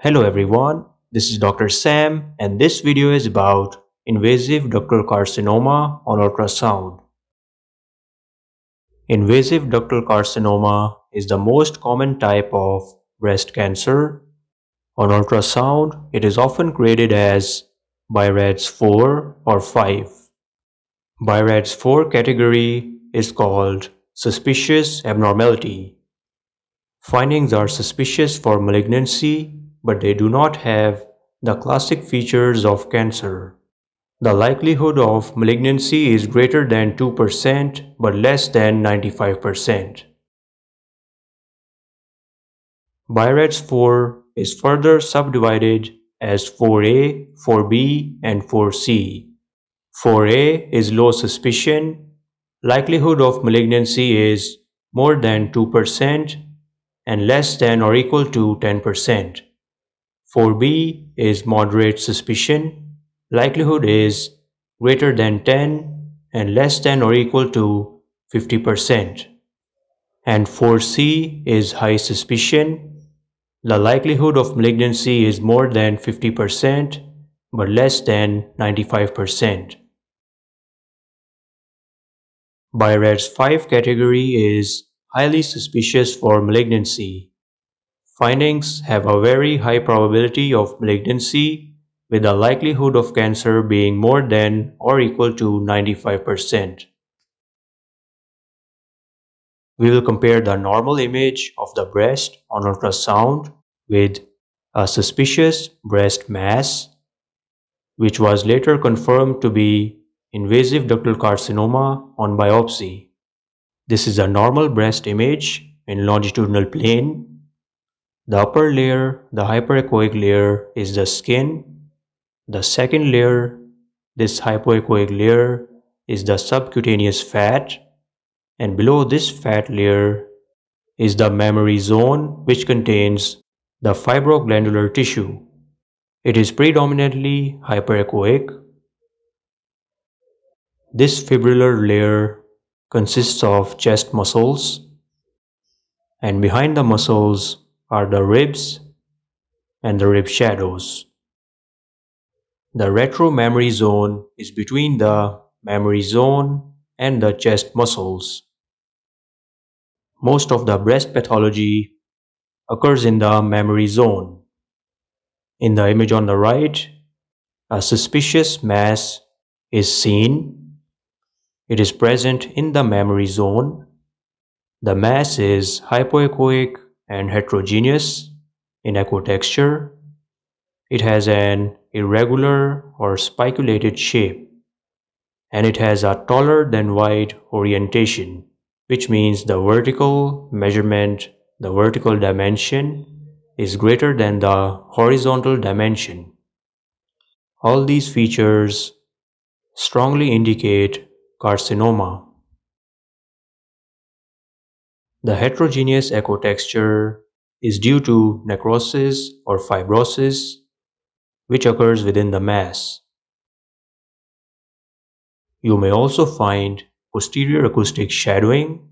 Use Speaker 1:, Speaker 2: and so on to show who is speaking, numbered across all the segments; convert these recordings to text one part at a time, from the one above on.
Speaker 1: Hello everyone, this is Dr. Sam and this video is about invasive ductal carcinoma on ultrasound. Invasive ductal carcinoma is the most common type of breast cancer. On ultrasound, it is often graded as BI-RADS 4 or 5. BI-RADS 4 category is called suspicious abnormality. Findings are suspicious for malignancy but they do not have the classic features of cancer. The likelihood of malignancy is greater than 2% but less than 95%. BI-RADS 4 is further subdivided as 4A, 4B and 4C. 4A is low suspicion, likelihood of malignancy is more than 2% and less than or equal to 10%. 4B is moderate suspicion. Likelihood is greater than 10 and less than or equal to 50%. And 4C is high suspicion. The likelihood of malignancy is more than 50% but less than 95%. BI-RADS 5 category is highly suspicious for malignancy Findings have a very high probability of malignancy with the likelihood of cancer being more than or equal to 95%. We will compare the normal image of the breast on ultrasound with a suspicious breast mass which was later confirmed to be invasive ductal carcinoma on biopsy. This is a normal breast image in longitudinal plane the upper layer, the hyperechoic layer, is the skin. The second layer, this hypoechoic layer, is the subcutaneous fat. And below this fat layer is the mammary zone, which contains the fibroglandular tissue. It is predominantly hyperechoic. This fibrillar layer consists of chest muscles and behind the muscles are the ribs and the rib shadows. The retromammary zone is between the mammary zone and the chest muscles. Most of the breast pathology occurs in the mammary zone. In the image on the right, a suspicious mass is seen. It is present in the mammary zone. The mass is hypoechoic and heterogeneous in echo texture. It has an irregular or spiculated shape and it has a taller than wide orientation which means the vertical measurement, the vertical dimension is greater than the horizontal dimension. All these features strongly indicate carcinoma. The heterogeneous echo texture is due to necrosis or fibrosis which occurs within the mass. You may also find posterior acoustic shadowing.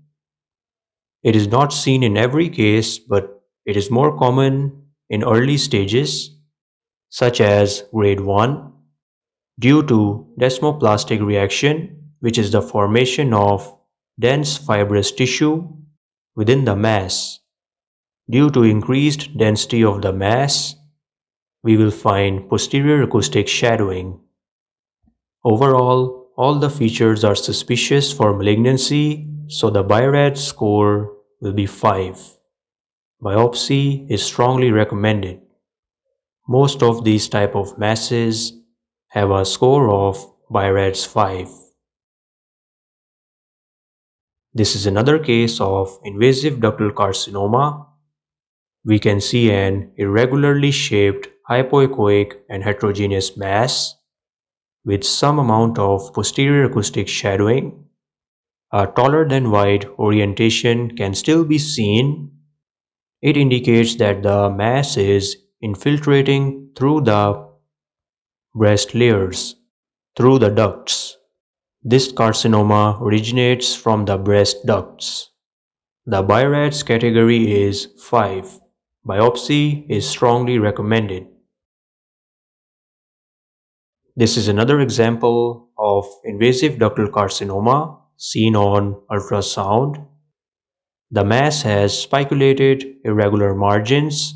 Speaker 1: It is not seen in every case but it is more common in early stages such as grade 1 due to desmoplastic reaction which is the formation of dense fibrous tissue within the mass. Due to increased density of the mass, we will find posterior acoustic shadowing. Overall, all the features are suspicious for malignancy, so the BI-RADS score will be 5. Biopsy is strongly recommended. Most of these type of masses have a score of BI-RADS 5. This is another case of invasive ductal carcinoma. We can see an irregularly shaped hypoechoic and heterogeneous mass with some amount of posterior acoustic shadowing. A taller than wide orientation can still be seen. It indicates that the mass is infiltrating through the breast layers, through the ducts. This carcinoma originates from the breast ducts. The BI-RADS category is 5. biopsy is strongly recommended. This is another example of invasive ductal carcinoma seen on ultrasound. The mass has spiculated irregular margins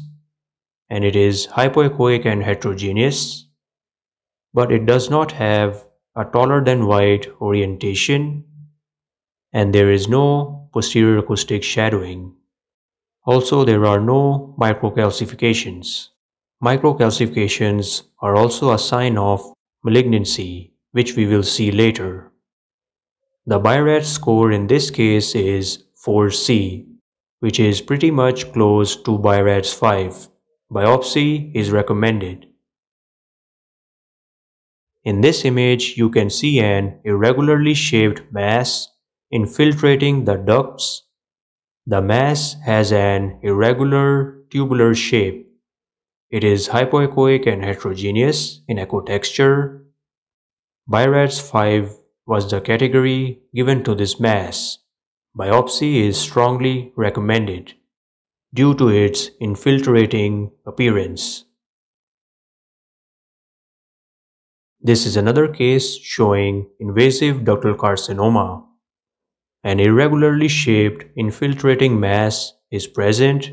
Speaker 1: and it is hypoechoic and heterogeneous, but it does not have a taller than wide orientation and there is no posterior acoustic shadowing. Also, there are no microcalcifications. Microcalcifications are also a sign of malignancy, which we will see later. The BI-RADS score in this case is 4C, which is pretty much close to BI-RADS 5. Biopsy is recommended. In this image, you can see an irregularly shaped mass infiltrating the ducts. The mass has an irregular tubular shape. It is hypoechoic and heterogeneous in echo texture. BI-RADS 5 was the category given to this mass. Biopsy is strongly recommended due to its infiltrating appearance. This is another case showing invasive ductal carcinoma. An irregularly shaped infiltrating mass is present.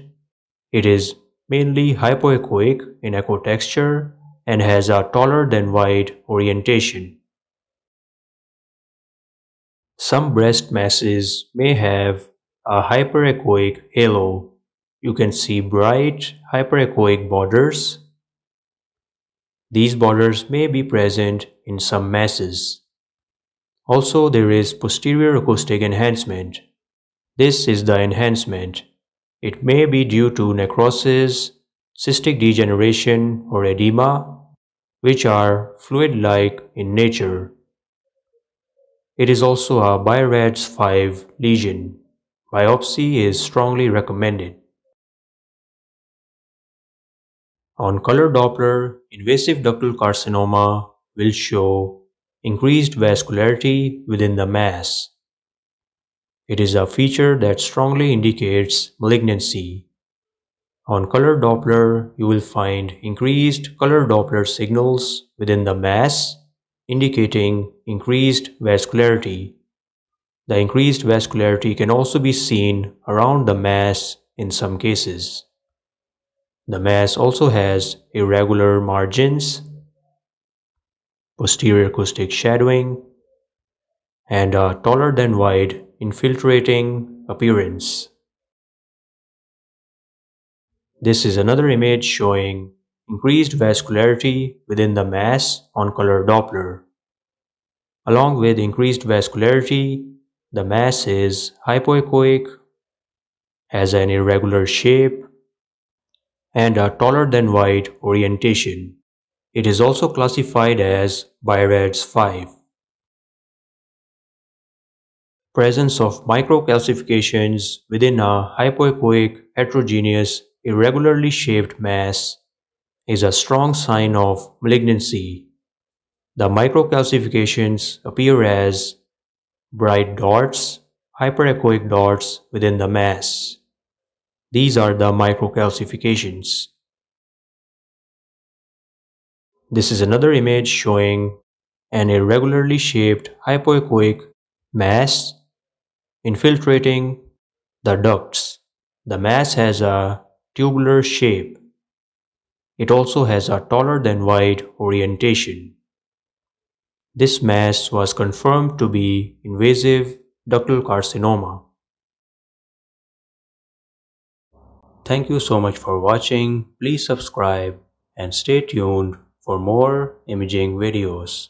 Speaker 1: It is mainly hypoechoic in echo texture and has a taller than wide orientation. Some breast masses may have a hyperechoic halo. You can see bright hyperechoic borders. These borders may be present in some masses. Also, there is posterior acoustic enhancement. This is the enhancement it may be due to necrosis, cystic degeneration, or edema, which are fluid-like in nature. It is also a BI-RADS 5 lesion. Biopsy is strongly recommended. On color Doppler, invasive ductal carcinoma will show increased vascularity within the mass. It is a feature that strongly indicates malignancy. On color Doppler, you will find increased color Doppler signals within the mass, indicating increased vascularity. The increased vascularity can also be seen around the mass in some cases. The mass also has irregular margins, posterior acoustic shadowing, and a taller than wide infiltrating appearance. This is another image showing increased vascularity within the mass on color Doppler. Along with increased vascularity, the mass is hypoechoic, has an irregular shape, and a taller than wide orientation. It is also classified as BI-RADS 5 presence of microcalcifications within a hypoechoic, heterogeneous, irregularly shaped mass is a strong sign of malignancy. The microcalcifications appear as bright dots, hyperechoic dots within the mass. These are the microcalcifications. This is another image showing an irregularly shaped hypoechoic mass infiltrating the ducts. The mass has a tubular shape. It also has a taller than wide orientation. This mass was confirmed to be invasive ductal carcinoma. Thank you so much for watching. Please subscribe and stay tuned for more imaging videos.